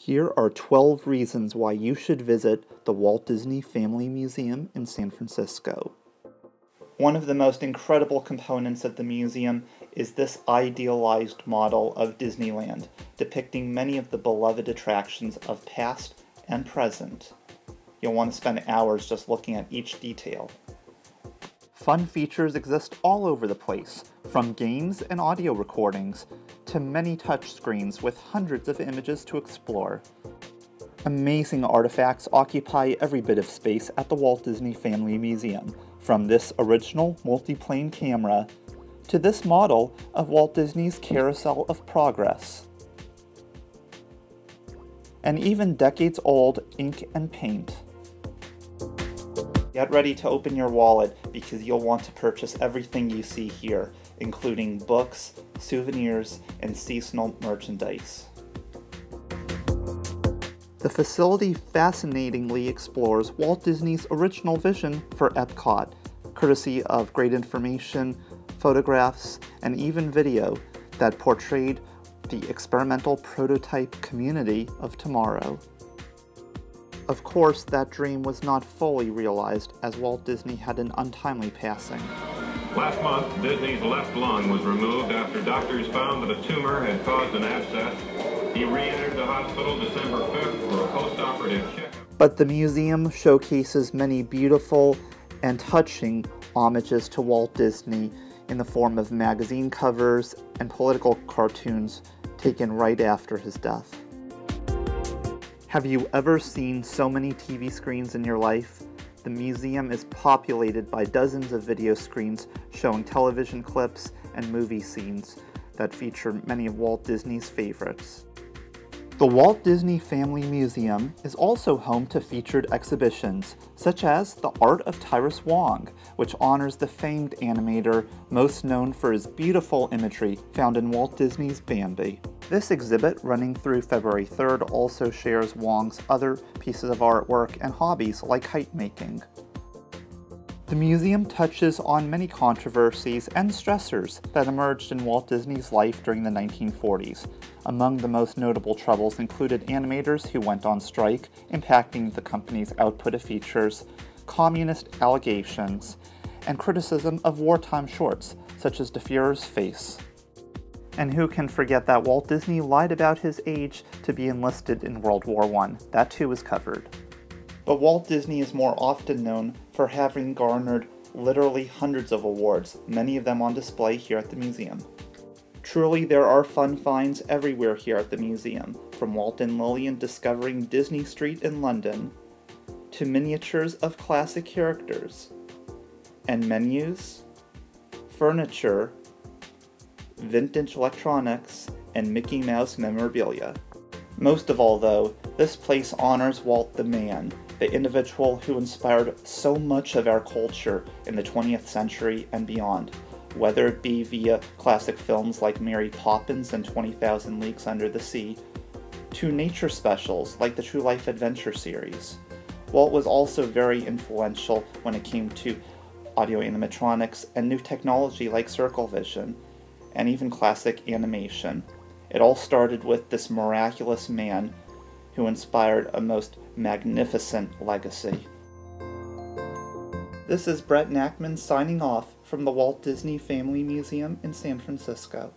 Here are 12 reasons why you should visit the Walt Disney Family Museum in San Francisco. One of the most incredible components of the museum is this idealized model of Disneyland, depicting many of the beloved attractions of past and present. You'll want to spend hours just looking at each detail. Fun features exist all over the place, from games and audio recordings to many touchscreens with hundreds of images to explore. Amazing artifacts occupy every bit of space at the Walt Disney Family Museum, from this original multi-plane camera to this model of Walt Disney's Carousel of Progress. And even decades-old ink and paint. Get ready to open your wallet because you'll want to purchase everything you see here, including books, souvenirs, and seasonal merchandise. The facility fascinatingly explores Walt Disney's original vision for Epcot, courtesy of great information, photographs, and even video that portrayed the experimental prototype community of tomorrow. Of course, that dream was not fully realized as Walt Disney had an untimely passing. Last month, Disney's left lung was removed after doctors found that a tumor had caused an abscess. He re-entered the hospital December 5th for a post-operative checkup. But the museum showcases many beautiful and touching homages to Walt Disney in the form of magazine covers and political cartoons taken right after his death. Have you ever seen so many TV screens in your life? The museum is populated by dozens of video screens showing television clips and movie scenes that feature many of Walt Disney's favorites. The Walt Disney Family Museum is also home to featured exhibitions, such as The Art of Tyrus Wong, which honors the famed animator most known for his beautiful imagery found in Walt Disney's Bambi. This exhibit, running through February 3rd, also shares Wong's other pieces of artwork and hobbies like kite making. The museum touches on many controversies and stressors that emerged in Walt Disney's life during the 1940s. Among the most notable troubles included animators who went on strike, impacting the company's output of features, communist allegations, and criticism of wartime shorts, such as Der Fuehrer's face. And who can forget that Walt Disney lied about his age to be enlisted in World War I? That too is covered but Walt Disney is more often known for having garnered literally hundreds of awards, many of them on display here at the museum. Truly, there are fun finds everywhere here at the museum, from Walt and Lillian discovering Disney Street in London, to miniatures of classic characters, and menus, furniture, vintage electronics, and Mickey Mouse memorabilia. Most of all, though, this place honors Walt the man, the individual who inspired so much of our culture in the 20th century and beyond, whether it be via classic films like Mary Poppins and 20,000 Leagues Under the Sea, to nature specials like the True Life Adventure series. Walt was also very influential when it came to audio animatronics and new technology like Circle Vision, and even classic animation. It all started with this miraculous man who inspired a most magnificent legacy. This is Brett Nachman signing off from the Walt Disney Family Museum in San Francisco.